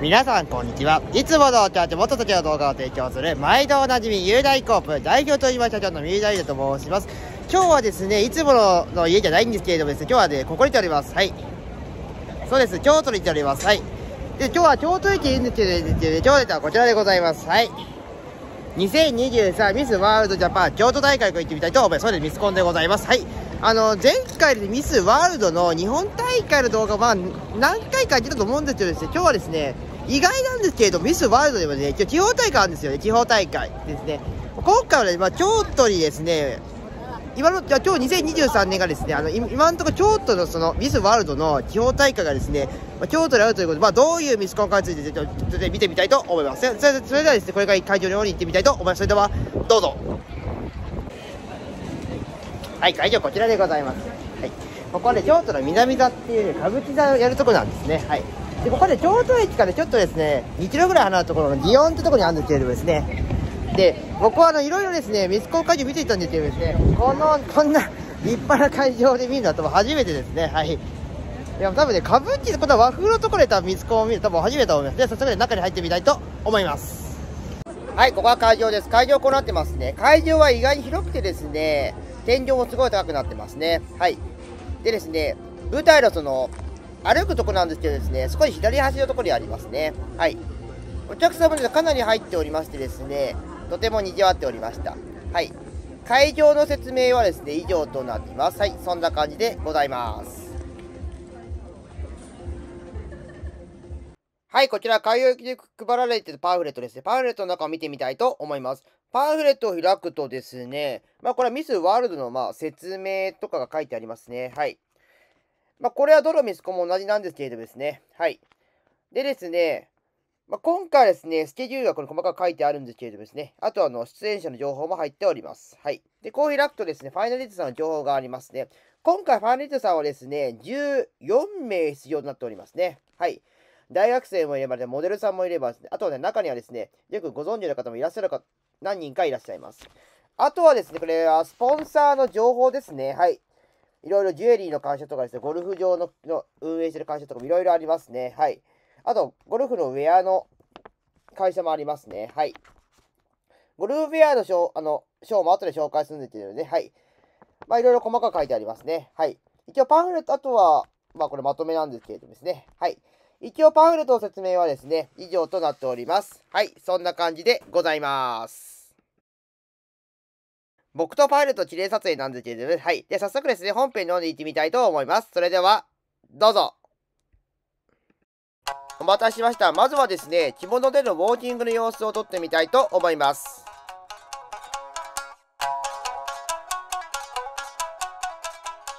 皆さんこんにちは。いつものお茶と元たちの動画を提供する毎度おなじみ雄大コープ代表取締社長の三浦優と申します。今日はですねいつもの家じゃないんですけれどもです。ね今日はねここに来ております。はい。そうです。京都に来ております。はい。で今日は京都駅にいるんです。けどね今日はこちらでございます。はい。2023ミスワールドジャパン京都大会行ってみたいと思います。それです。ミスコンでございます。はい。あの、前回でミスワールドの日本大会の動画は何回かやってたと思うんですけどですね、今日はですね、意外なんですけれど、ミスワールドでもね、今日地方大会あるんですよね、地方大会ですね。今回はね、まあ、京都にですね、今の、じゃ今日2023年がですね、あの、今のところ京都のそのミスワールドの地方大会がですね、まあ、京都であるということで、まあ、どういうミスコンかについてちょっと見てみたいと思います。それそれではですね、これから会場の方に行ってみたいと思います。それでは、どうぞ。はい、会場こちらでございます。はい。ここはね、京都の南座っていう、ね、歌舞伎座をやるとこなんですね。はい。で、ここで京都駅からちょっとですね、2キロぐらい離れたところの祇園ってところにあるんですけれどもですね、で、僕はあの、いろいろですね、ミスコン会場見ていたんですけどですね、この、こんな立派な会場で見るのは多分初めてですね、はい。いや、多分ね、歌舞伎で、この和風のところで多分ミスコンを見る多分初めてだと思います。で、早速ね、中に入ってみたいと思います。はい、ここは会場です。会場こうなってますね。会場は意外に広くてですね、天井もすごい高くなってますね。はい。でですね、舞台のその、歩くとこなんですけどですね、少し左端のところにありますね。はい。お客様でかなり入っておりましてですね、とても賑わっておりました。はい。会場の説明はですね、以上となっています。はい、そんな感じでございます。はい、こちら、海洋駅で配られているパンフレットですね。パンフレットの中を見てみたいと思います。パンフレットを開くとですね、まあ、これはミスワールドのまあ説明とかが書いてありますね。はい。まあ、これはどのミスコも同じなんですけれどですね。はい。でですね、まあ、今回ですね、スケジュールがこれ細かく書いてあるんですけれどですね、あとあの、出演者の情報も入っております。はい。で、こう開くとですね、ファイナリストさんの情報がありますね。今回ファイナリストさんはですね、14名出場となっておりますね。はい。大学生もいればね、モデルさんもいればね、あとはね、中にはですね、よくご存知の方もいらっしゃるか、何人かいらっしゃいます。あとはですね、これはスポンサーの情報ですね。はい。いろいろジュエリーの会社とかですね、ゴルフ場のの運営してる会社とかもいろいろありますね。はい。あと、ゴルフのウェアの会社もありますね。はい。ゴルフフェアのショー、あの、ショーも後で紹介するんですけどね。はい。まあ、いろいろ細かく書いてありますね。はい。一応パンフレット、あとは、まあ、これまとめなんですけれどもですね。はい。一応パンフレットの説明はですね、以上となっております。はい。そんな感じでございます。僕とパイレット記念撮影なんですけれど、ね、はい。で、早速ですね、本編の方に行ってみたいと思います。それでは、どうぞ。お待たせしました。まずはですね、着物でのウォーキングの様子を撮ってみたいと思います。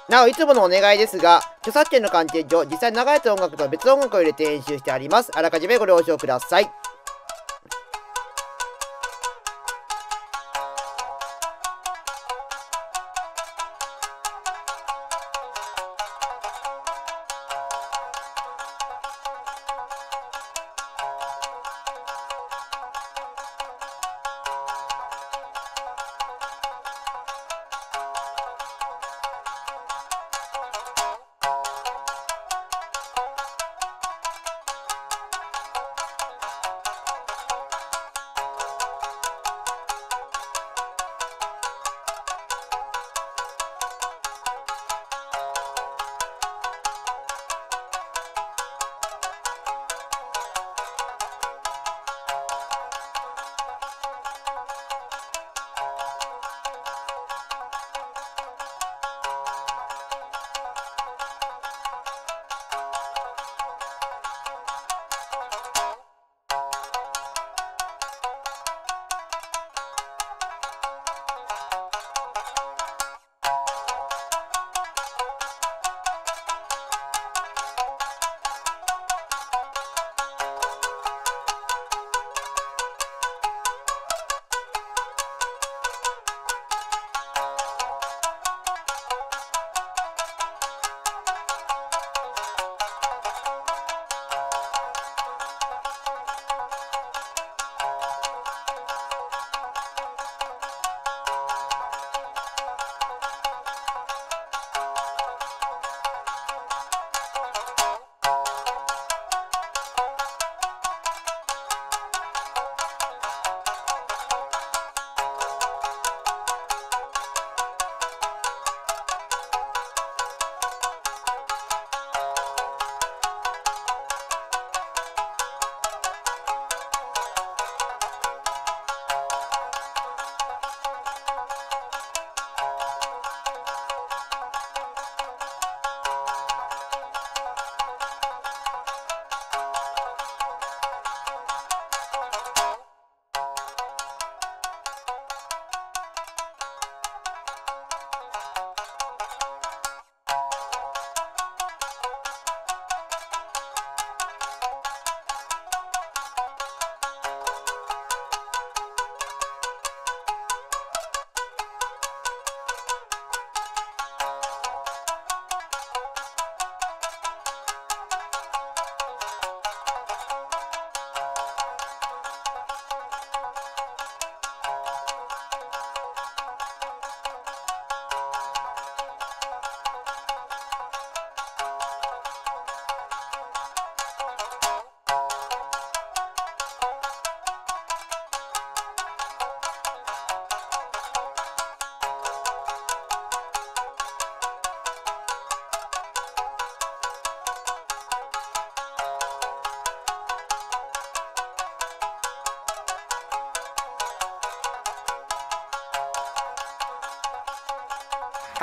なお、いつものお願いですが、著作権の関係上、実際に流れた音楽とは別の音楽を入れて演習してあります。あらかじめご了承ください。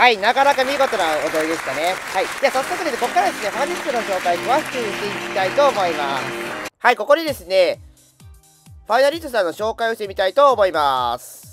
はい、なかなか見事な踊りでしたね。はい。じゃあ早速ですね、ここからですね、ファミストの紹介詳しくしていきたいと思います。はい、ここでですね、ファイナリストさんの紹介をしてみたいと思います。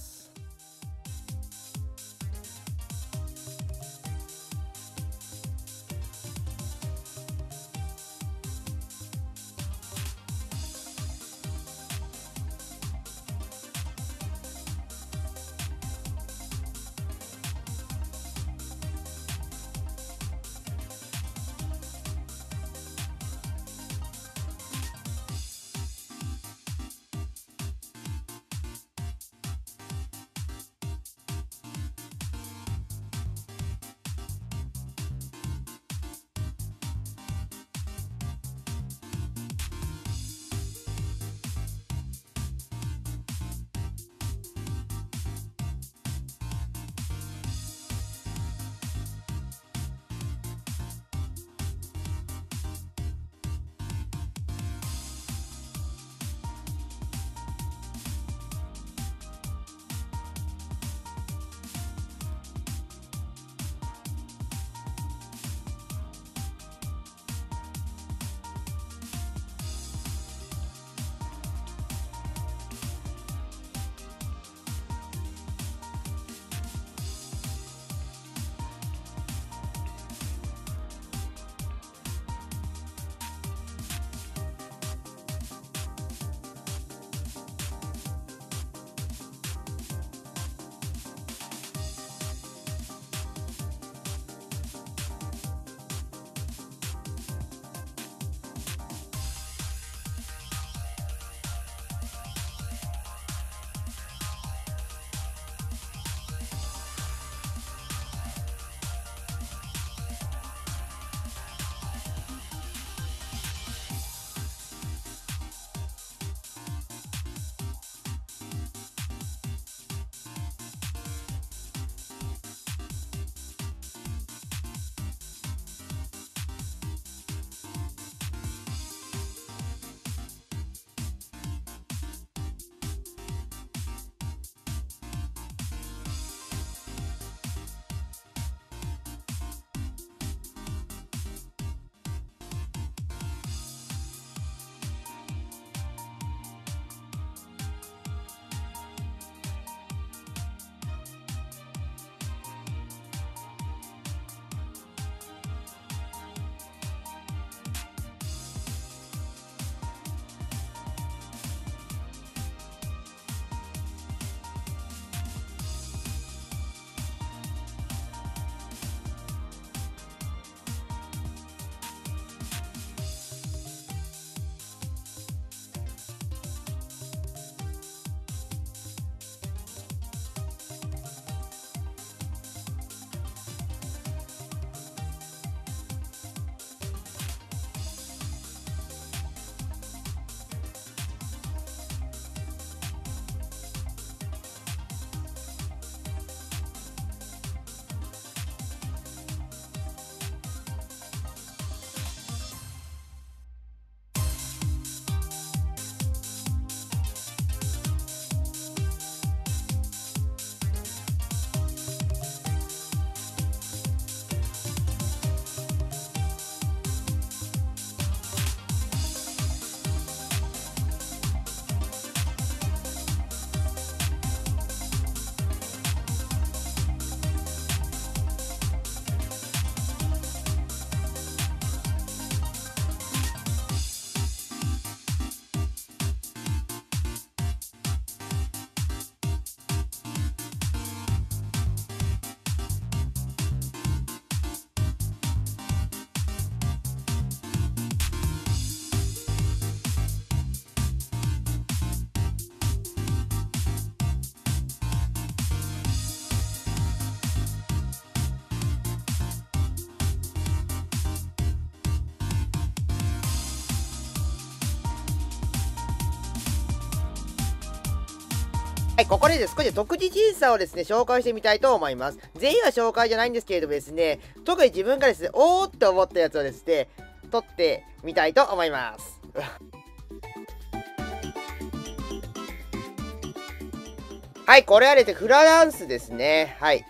はい、ここでです少し独自審査をですね、紹介してみたいと思います。全員は紹介じゃないんですけれどもですね、特に自分がですね、おーって思ったやつをですね、撮ってみたいと思います。はい、これはですね、フラダンスですね。はい。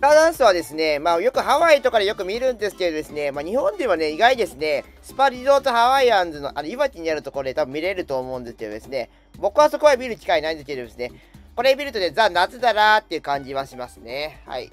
スターダンスはですね、まあよくハワイとかでよく見るんですけどですね、まあ日本ではね、意外ですね、スパリゾートハワイアンズの、あの、岩手にあるところで多分見れると思うんですけどですね、僕はそこは見る機会ないんですけどですね、これ見るとね、ザ・夏だなーっていう感じはしますね。はい。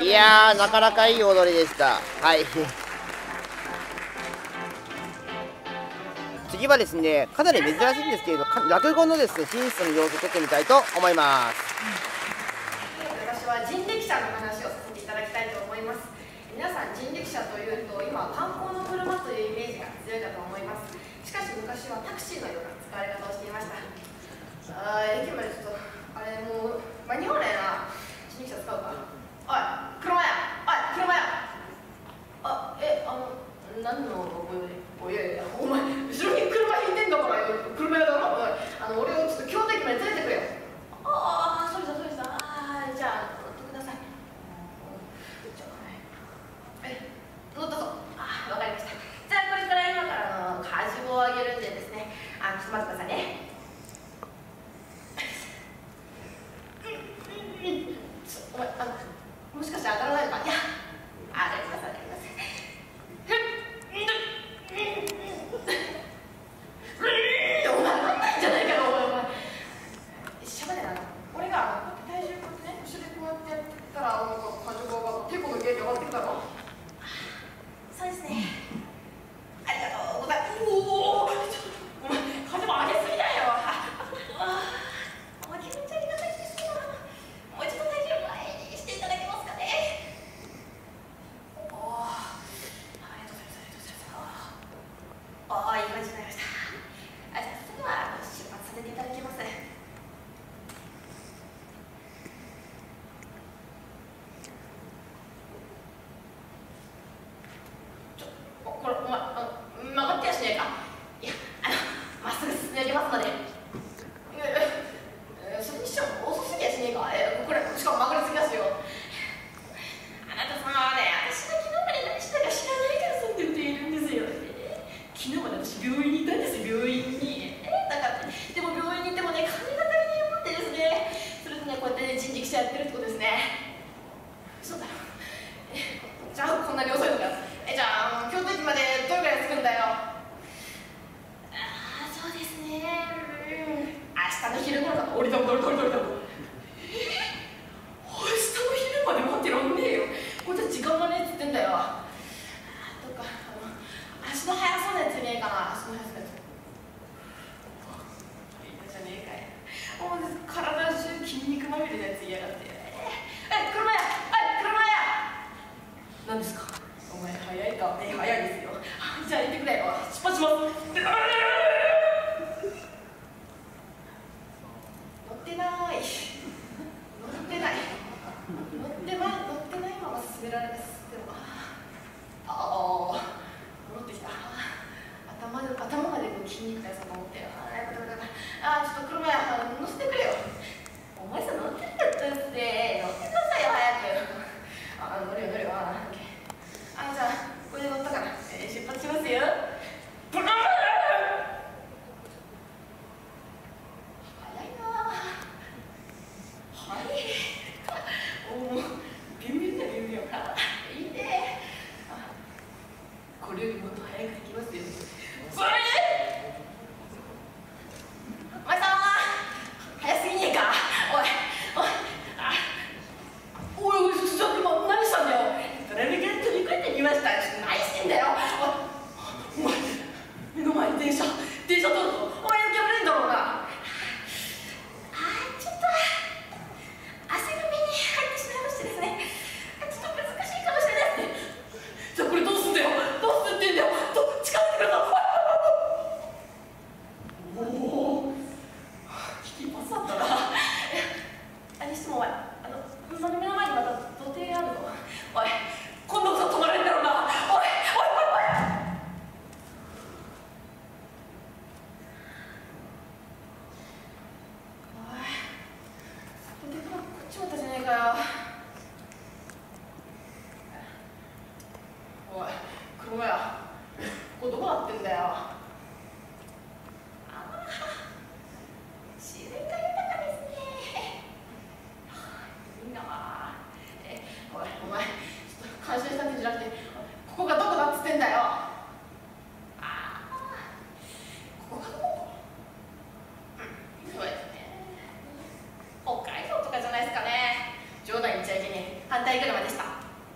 いやなかなかいい踊りでした。はい。次はですねかなり珍しいんですけれど落語のですね真実の様子を撮ってみたいと思います、うん、私は人力車の話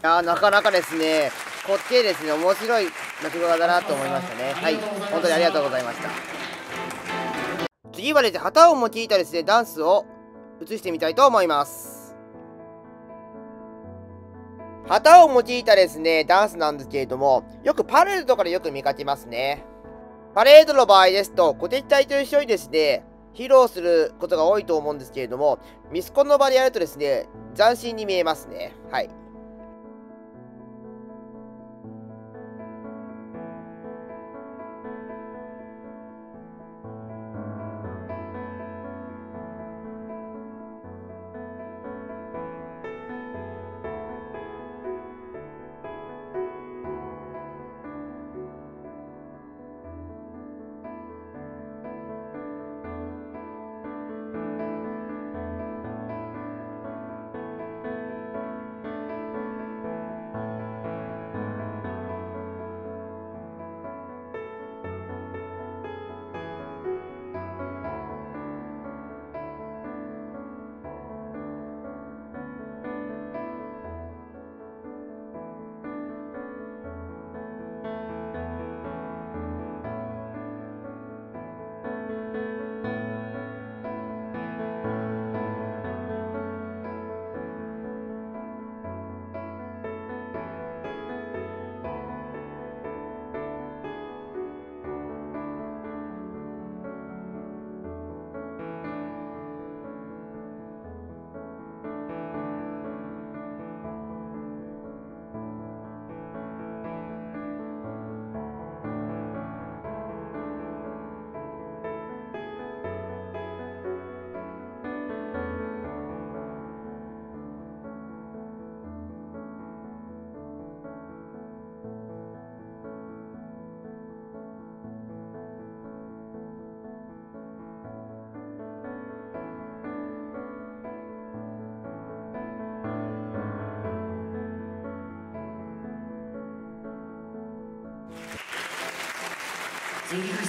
あなかなかですね、こっちでですね、面白い落語家だなと思いましたね。はい、本当にありがとうございました。次はですね、旗を用いたですね、ダンスを映してみたいと思います。旗を用いたですね、ダンスなんですけれども、よくパレードとかでよく見かけますね。パレードの場合ですと、小敵隊と一緒にですね、披露することが多いと思うんですけれども、ミスコンの場でやるとですね、斬新に見えますね。はい。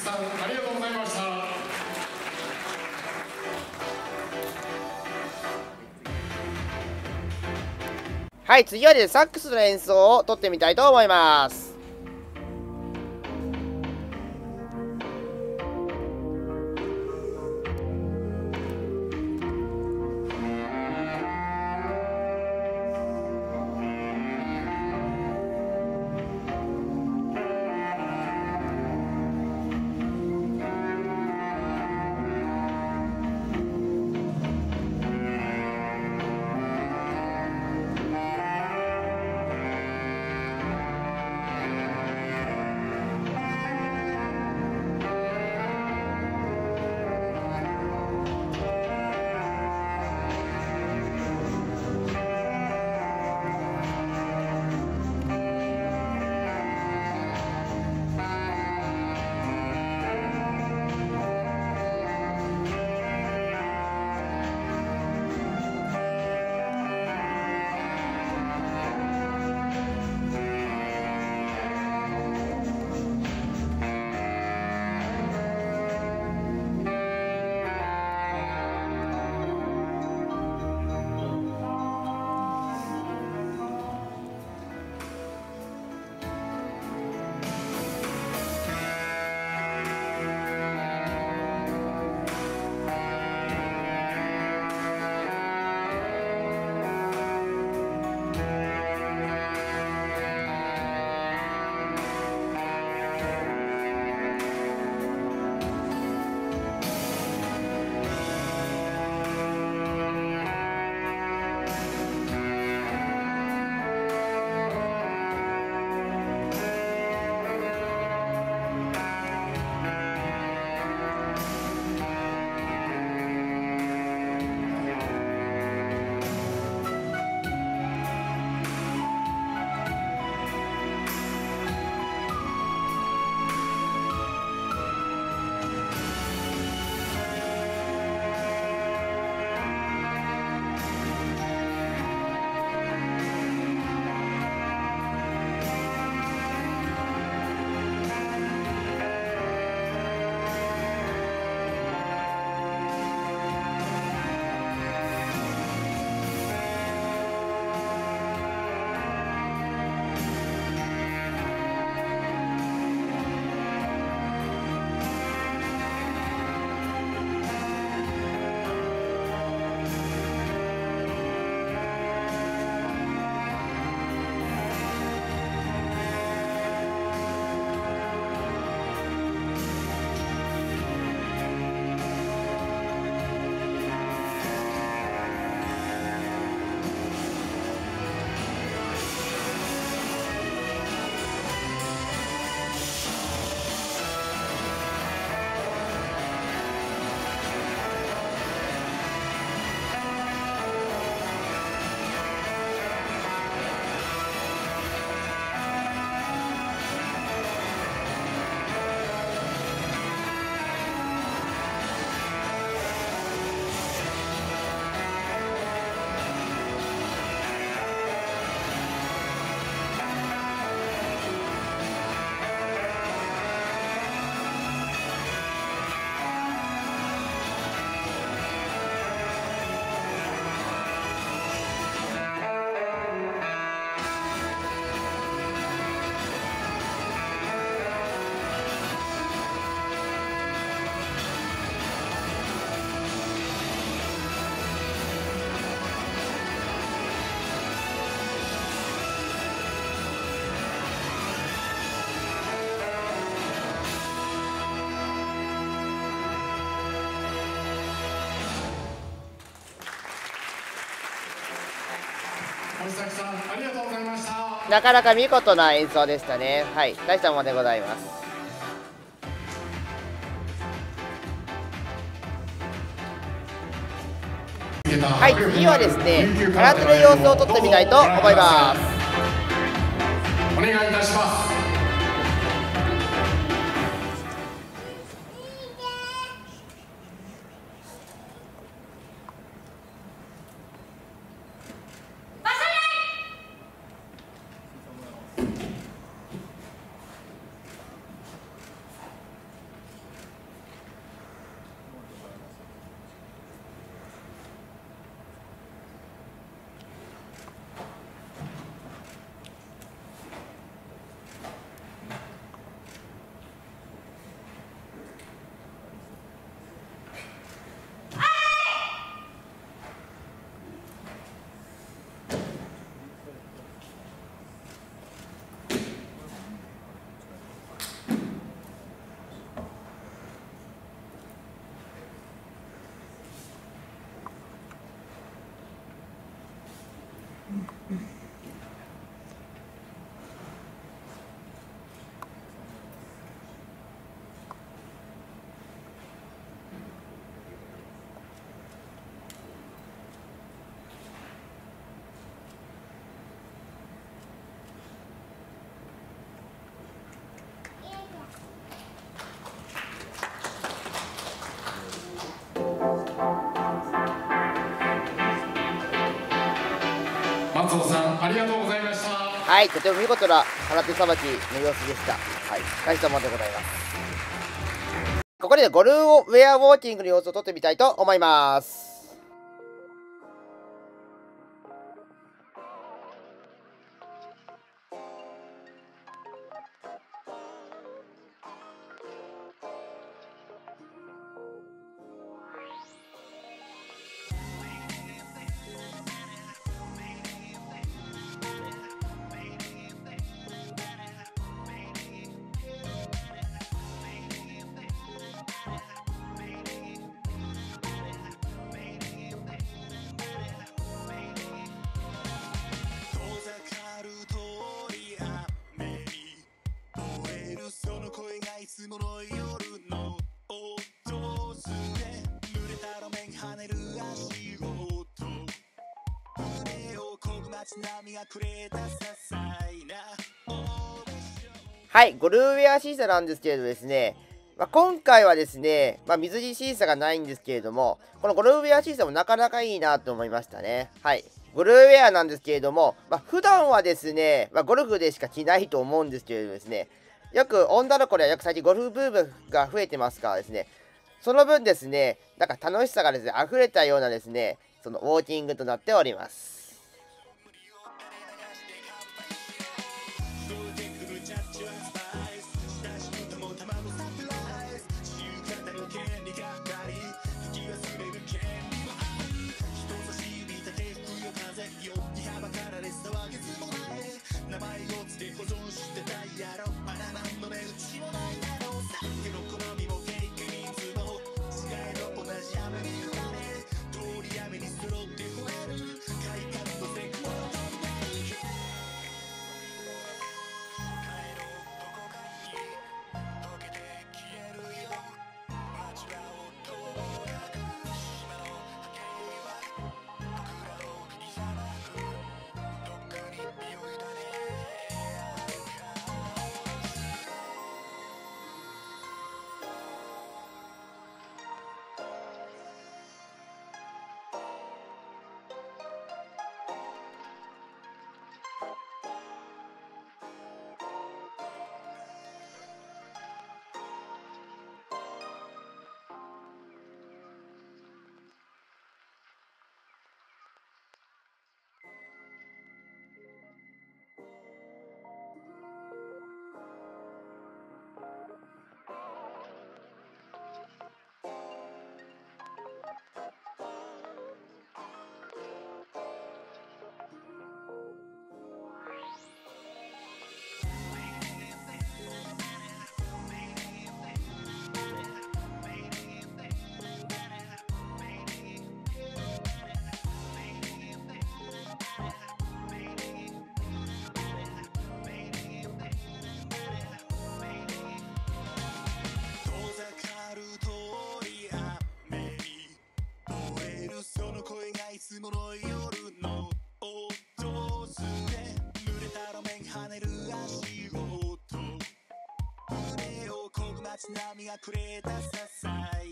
さんありがとうございましたはい、次はですね、サックスの演奏を撮ってみたいと思います。なかなか見事な演奏でしたね。はい。大したものでございます。はい。次はですね空手の様子を撮ってみたいと思います。お願いいたします。松尾さんありがとうございました。はいとても見事な空手さばきの様子でした。はい大したものでございます。ここでゴルフウェアウォーキングの様子を撮ってみたいと思います。こぐ街並みがくれた些細なはい、ゴルフウェア審査なんですけれどですね、まあ、今回はですね、まあ、水着審査がないんですけれども、このゴルフウェア審査もなかなかいいなと思いましたね。はい。ゴルフウェアなんですけれども、まあ、普段はですね、まあ、ゴルフでしか着ないと思うんですけれどですね、よく女の子ではよく最近ゴルフブームが増えてますからですね、その分ですね、なんか楽しさがですね、溢れたようなですね、そのウォーキングとなっております。津波がくれた些細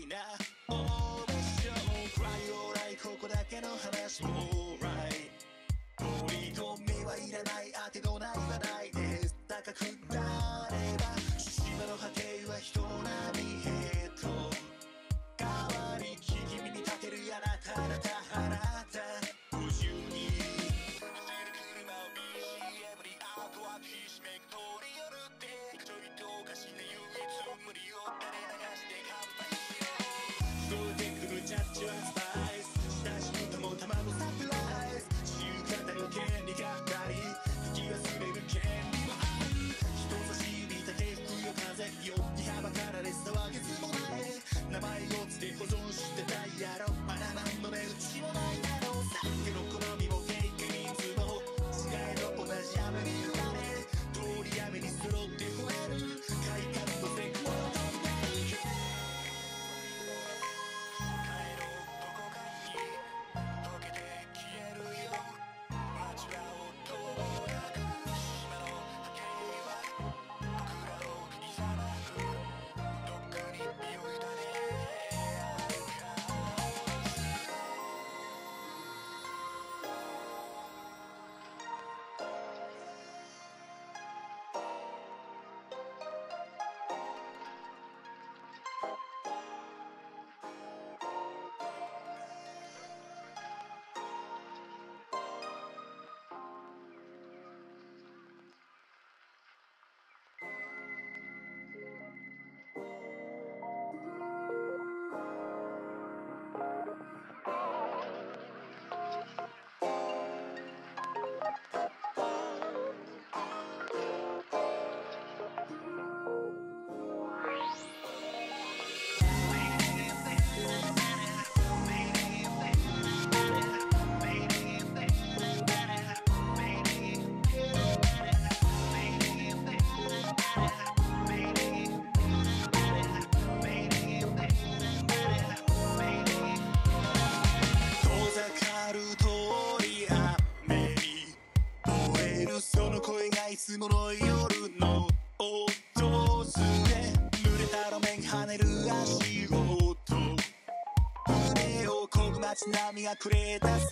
なオーディション Cry your life ここだけの話。神がくれた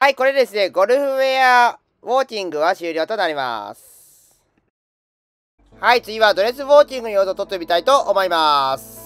はい、これですね、ゴルフウェアウォーキングは終了となります。はい、次はドレスウォーキングの様子を撮ってみたいと思います。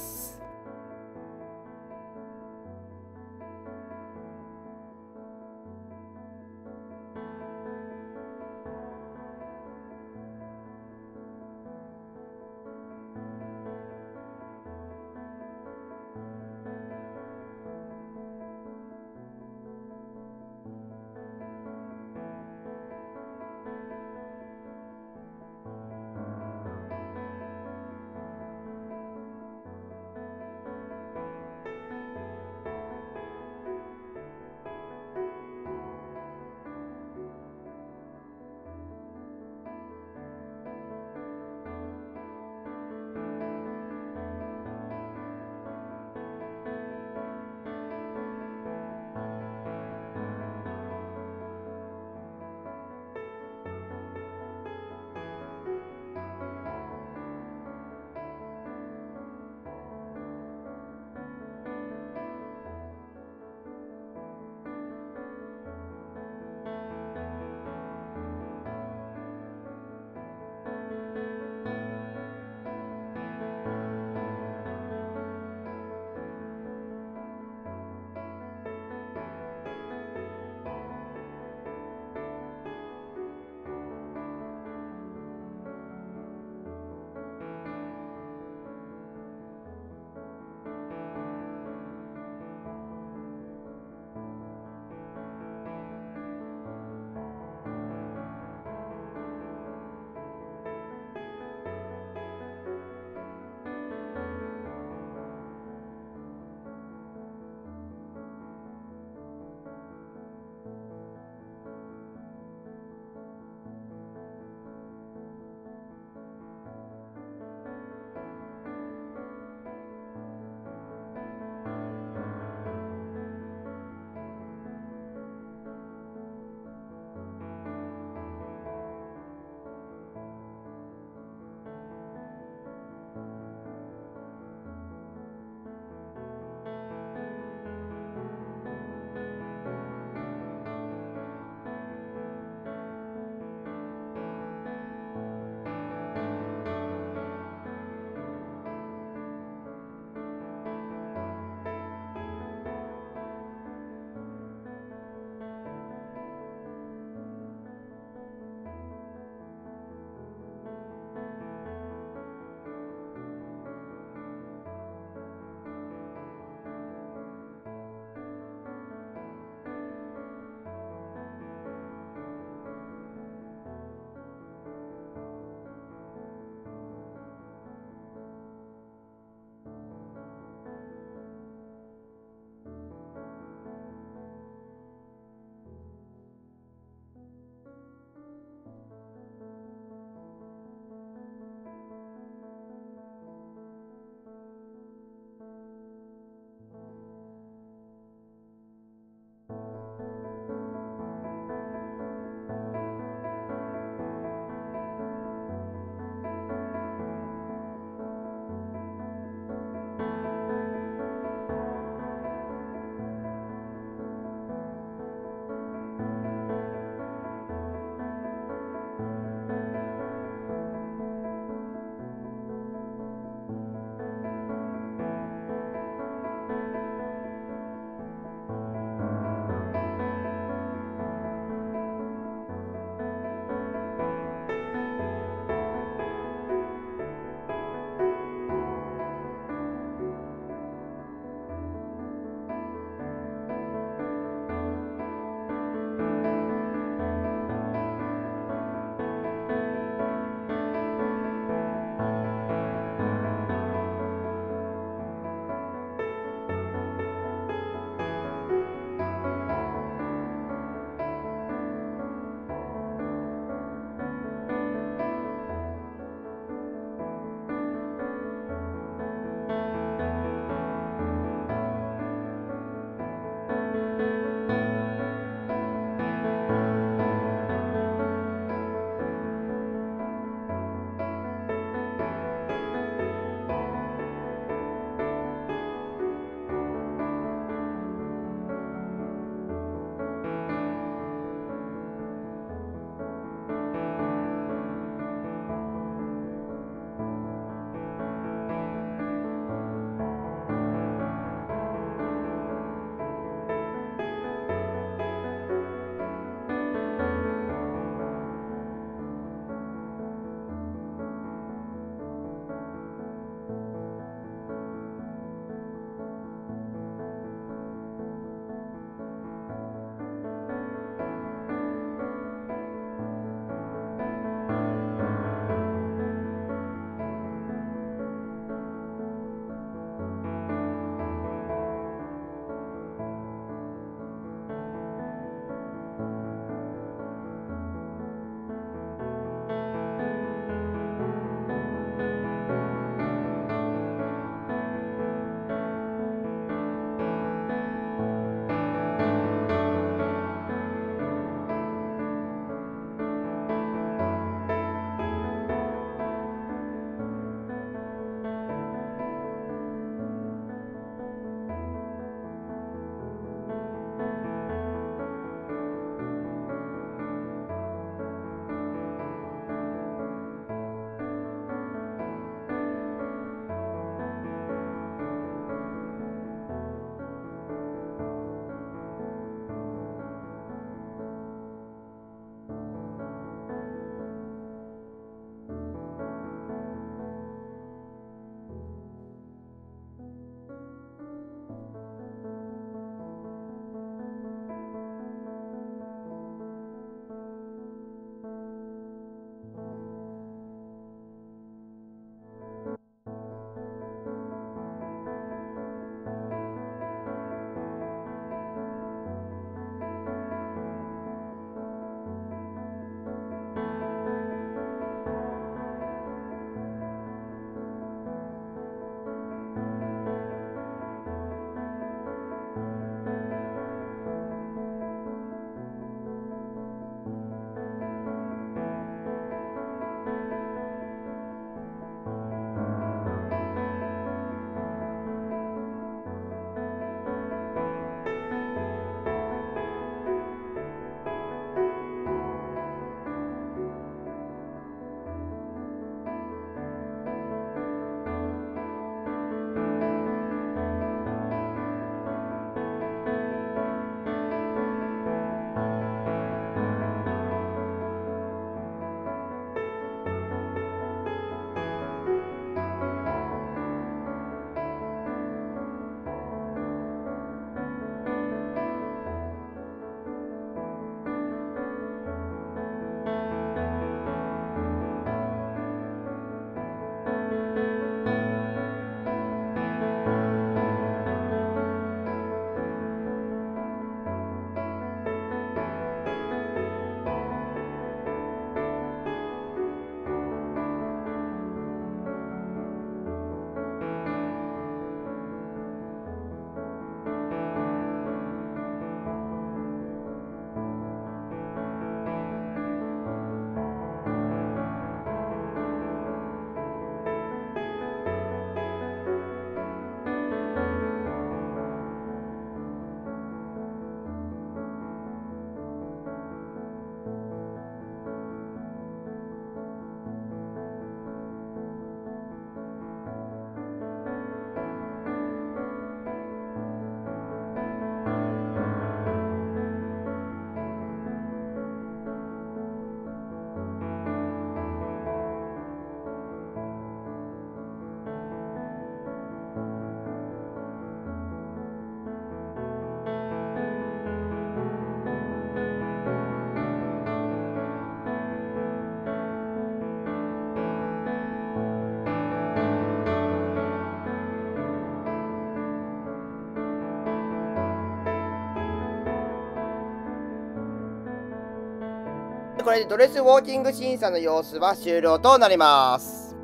これでドレスウォーキング審査の様子は終了となります。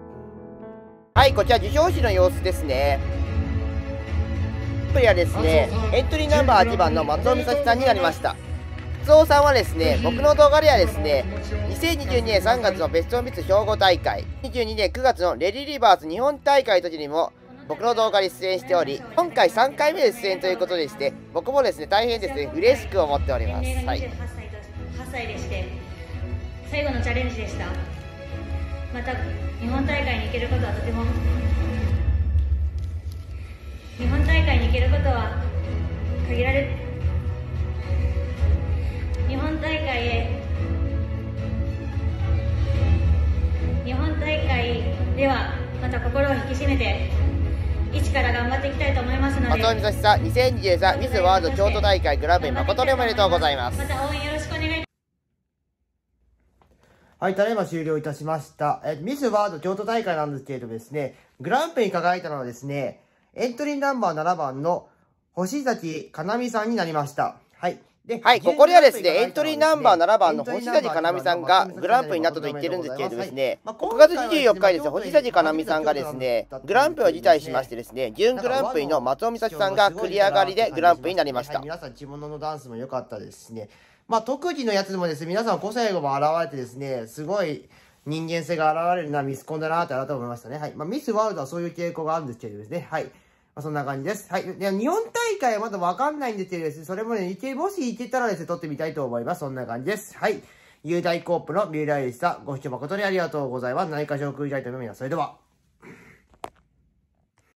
はい、こちら受賞式の様子ですね。プリはですね、エントリーナンバー8番の松尾美咲さんになりました。松尾さんはですね、僕の動画ではですね、2022年3月のベストミス兵庫大会、22年9月のレディリバース日本大会の時にも、僕の動画に出演しており、今回3回目で出演ということでして、僕もですね、大変ですね、嬉しく思っております。はい。8歳でして最後のチャレンジでした。また日本大会に行けることはとても。日本大会に行けることは限られ日本大会へ日本大会ではまた心を引き締めて一から頑張っていきたいと思いますので。松尾美咲さん、2023ミスワールド京都大会グランプリ誠におめでとうございます。ま。た応援よろしくお願いはい、ただいま終了いたしました。えミスワールド京都大会なんですけれどもですね、グランプリに輝いたのはですね、エントリーナンバー7番の星崎かなみさんになりました。はい。ではい、ここではですね、エントリーナンバー7番の星崎かなみさんがグランプリになったと言ってるんですけれどもですね、6月24日にですね、星崎かなみさんがですね、グランプリを辞退しましてですね、準グランプリの松尾美咲さんが繰り上がりでグランプリになりました。皆さん、着物のダンスも良かったですしね、まあ、特技のやつでもですね、皆さん個性が現れてですね、すごい人間性が現れるな、ミスコンだなって改めて思いましたね。はい。まあ、ミスワールドはそういう傾向があるんですけどですね。はい。まあ、そんな感じです。はい。で日本大会はまだわかんないんですけどですね、それもね、いけ、もしいけたらですね、撮ってみたいと思います。そんな感じです。はい。雄大コープの三浦エリスさん、ご視聴誠にありがとうございます。何かしら送りたいと思います。それでは。